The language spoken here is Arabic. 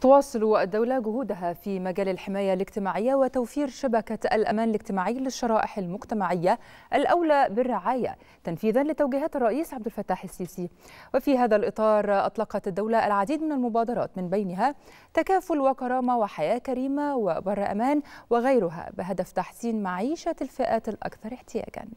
تواصل الدولة جهودها في مجال الحماية الاجتماعية وتوفير شبكة الأمان الاجتماعي للشرائح المجتمعية الأولى بالرعاية تنفيذا لتوجيهات الرئيس عبد الفتاح السيسي. وفي هذا الإطار أطلقت الدولة العديد من المبادرات من بينها تكافل وكرامة وحياة كريمة وبر أمان وغيرها بهدف تحسين معيشة الفئات الأكثر احتياجاً.